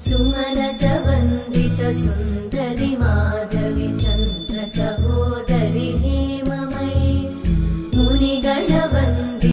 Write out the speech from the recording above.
सुमनसवन्दित सुन्दरि माधवि चन्द्रसहोदरी